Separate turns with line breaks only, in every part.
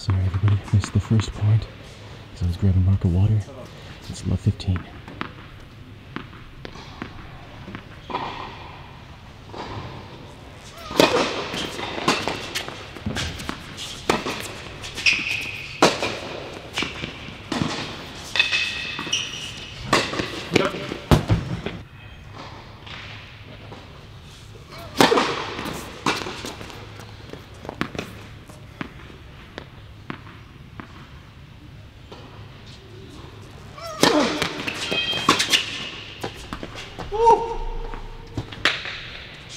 Sorry, everybody. Missed the first point. Because I was grabbing a mark of water. It's love 15.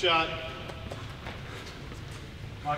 Shot.
Wham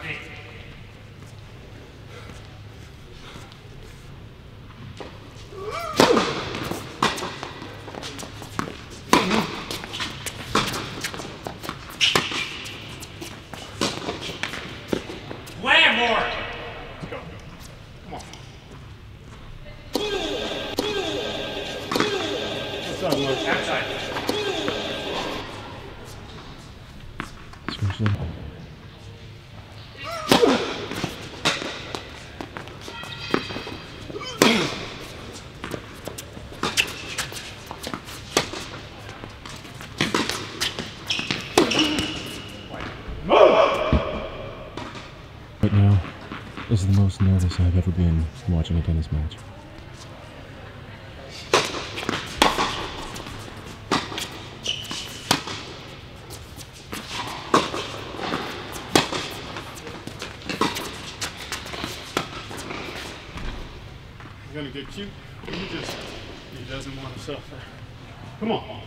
Right now, this is the most nervous I've ever been watching a tennis match.
Gonna get cute. He just, he doesn't want to suffer. Come on.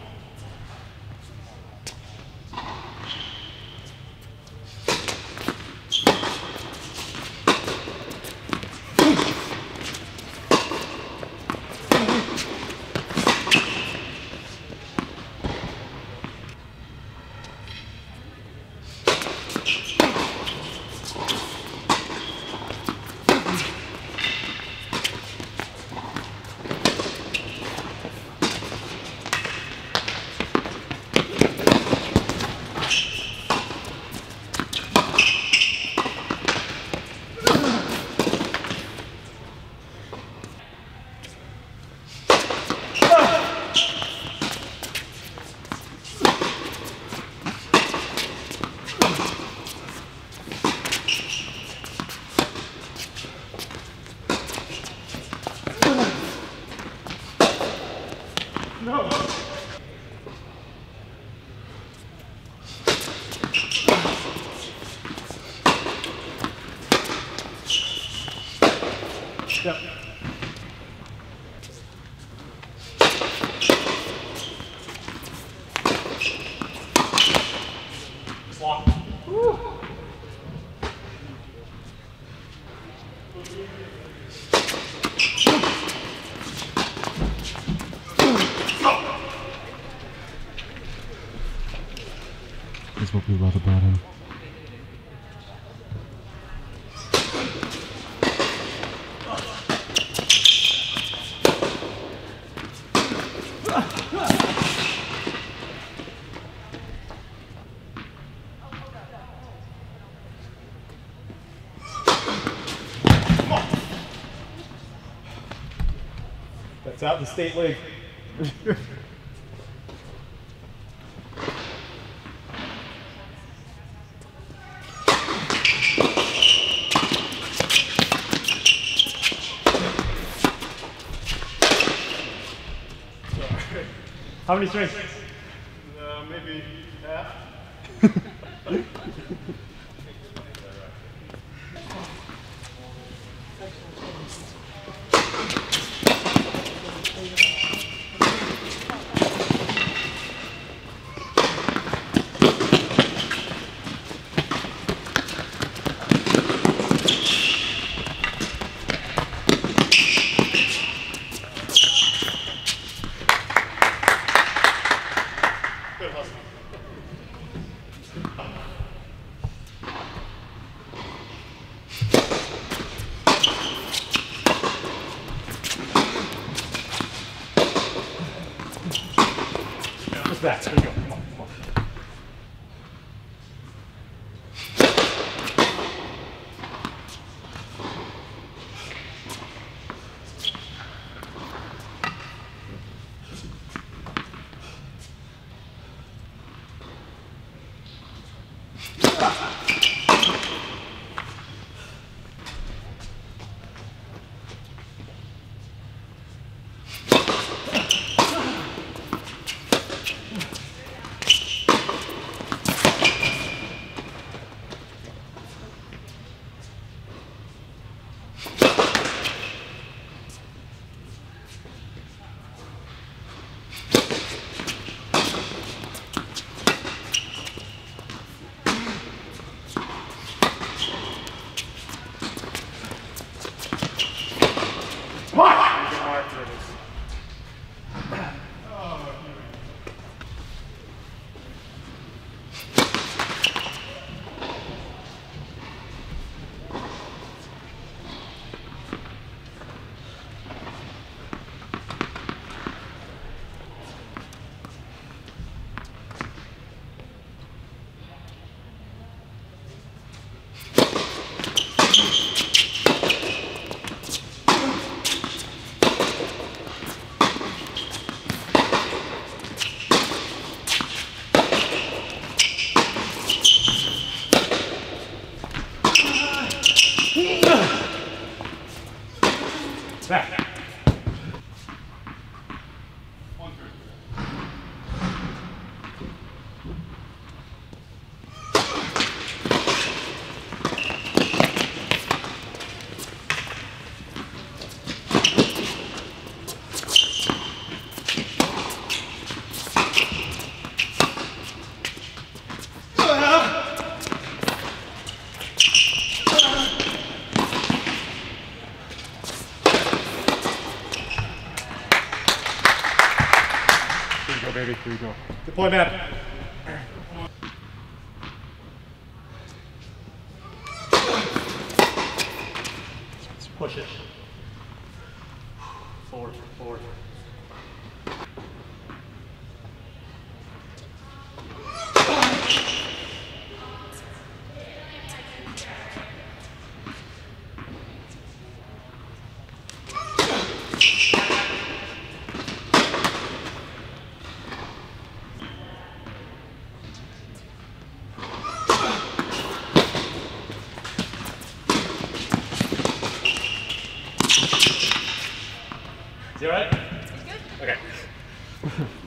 No. Yep.
Swap.
That's what we love about him.
That's out in the state league.
How many strings?
Uh, maybe half.
What's that? There we go. Come on, come on. Back. Deploy map. Push it. He alright? Okay.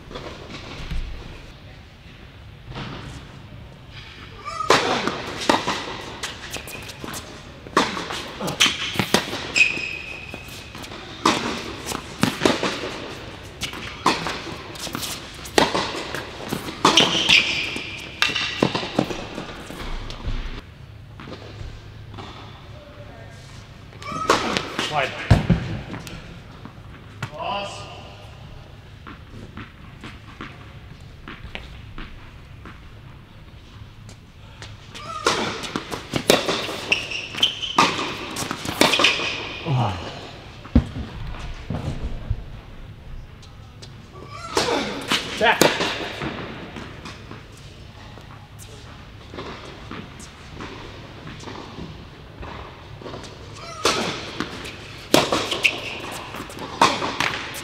Boss.
Back.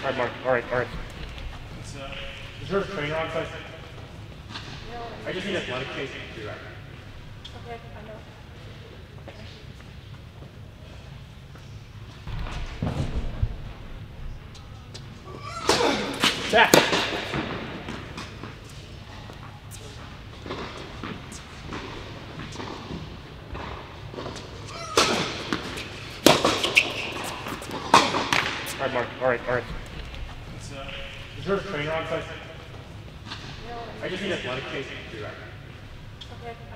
All right, Mark. All right, all right.
It's, uh,
Is there a trainer on site? I just need athletic chasing to do that.
Okay, I know.
Back. All right, Mark. All right, all right.
it's, uh,
Is there a trainer on site? I just need athletic chasing to do that.
Okay.